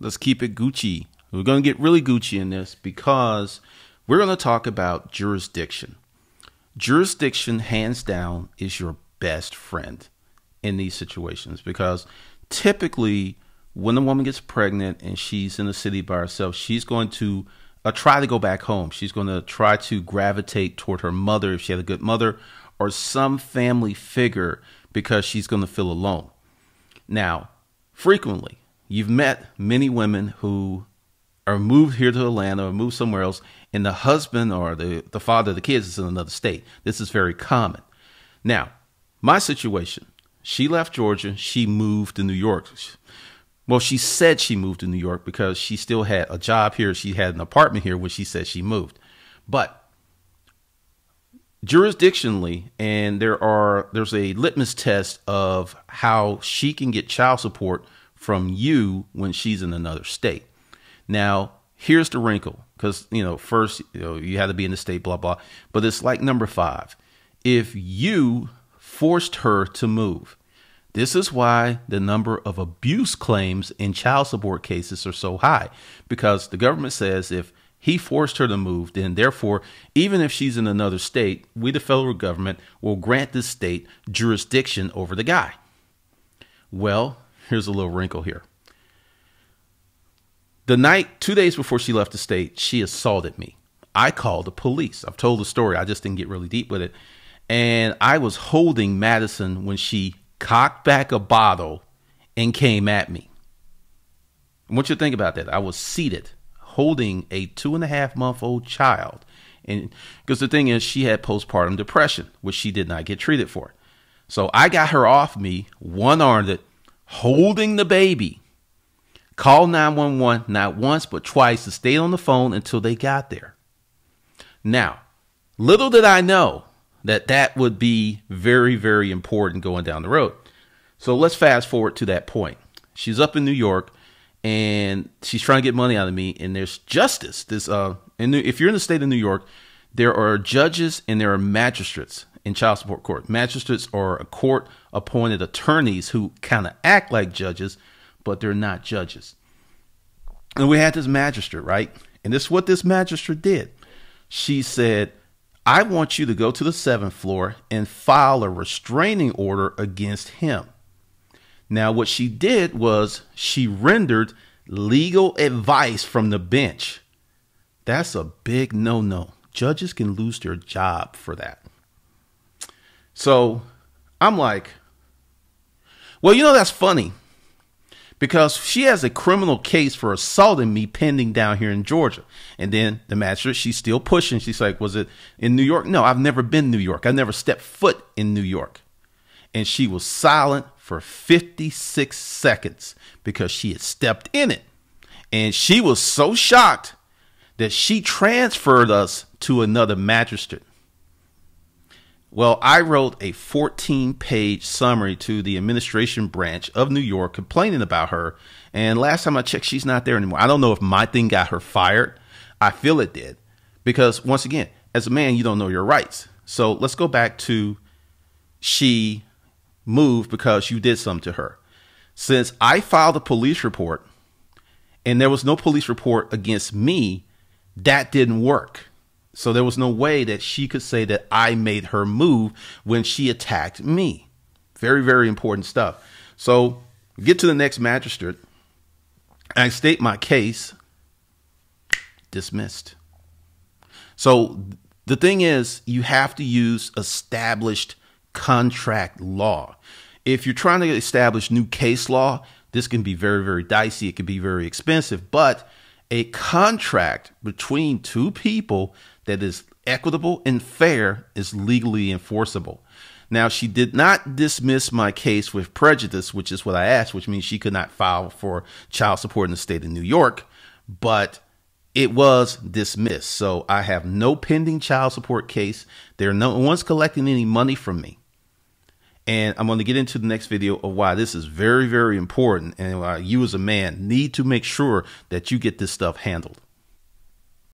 let's keep it Gucci. We're going to get really Gucci in this because we're going to talk about jurisdiction. Jurisdiction, hands down, is your best friend in these situations because typically when a woman gets pregnant and she's in the city by herself, she's going to uh, try to go back home. She's going to try to gravitate toward her mother if she had a good mother or some family figure because she's going to feel alone. Now, frequently, you've met many women who are moved here to Atlanta or moved somewhere else, and the husband or the, the father of the kids is in another state. This is very common. Now, my situation, she left Georgia, she moved to New York. Well, she said she moved to New York because she still had a job here. She had an apartment here when she said she moved. But jurisdictionally, and there are there's a litmus test of how she can get child support from you when she's in another state. Now, here's the wrinkle, because you know, first you know you had to be in the state, blah blah. But it's like number five. If you forced her to move, this is why the number of abuse claims in child support cases are so high, because the government says if he forced her to move, then therefore, even if she's in another state, we, the federal government, will grant this state jurisdiction over the guy. Well, here's a little wrinkle here. The night, two days before she left the state, she assaulted me. I called the police. I've told the story, I just didn't get really deep with it. And I was holding Madison when she cocked back a bottle and came at me. I want you to think about that. I was seated holding a two and a half month old child. And because the thing is, she had postpartum depression, which she did not get treated for. So I got her off me, one armed, holding the baby. Called 911 not once but twice to stay on the phone until they got there. Now, little did I know that that would be very, very important going down the road. So let's fast forward to that point. She's up in New York and she's trying to get money out of me. And there's justice. This uh, and if you're in the state of New York, there are judges and there are magistrates in child support court. Magistrates are a court appointed attorneys who kind of act like judges, but they're not judges. And we had this magistrate, right? And this is what this magistrate did. She said, I want you to go to the seventh floor and file a restraining order against him. Now, what she did was she rendered legal advice from the bench. That's a big no no. Judges can lose their job for that. So I'm like, well, you know, that's funny because she has a criminal case for assaulting me pending down here in Georgia. And then the magistrate, she's still pushing. She's like, Was it in New York? No, I've never been New York. I never stepped foot in New York. And she was silent for 56 seconds because she had stepped in it. And she was so shocked that she transferred us to another magistrate. Well, I wrote a 14 page summary to the administration branch of New York complaining about her. And last time I checked, she's not there anymore. I don't know if my thing got her fired. I feel it did. Because once again, as a man, you don't know your rights. So let's go back to she moved because you did something to her. Since I filed a police report and there was no police report against me, that didn't work. So there was no way that she could say that I made her move when she attacked me. Very, very important stuff. So get to the next magistrate. I state my case. Dismissed. So the thing is, you have to use established contract law. If you're trying to establish new case law, this can be very, very dicey. It can be very expensive, but a contract between two people that is equitable and fair is legally enforceable. Now, she did not dismiss my case with prejudice, which is what I asked, which means she could not file for child support in the state of New York, but it was dismissed. So I have no pending child support case. There no one's collecting any money from me. And I'm going to get into the next video of why this is very, very important and why you as a man need to make sure that you get this stuff handled.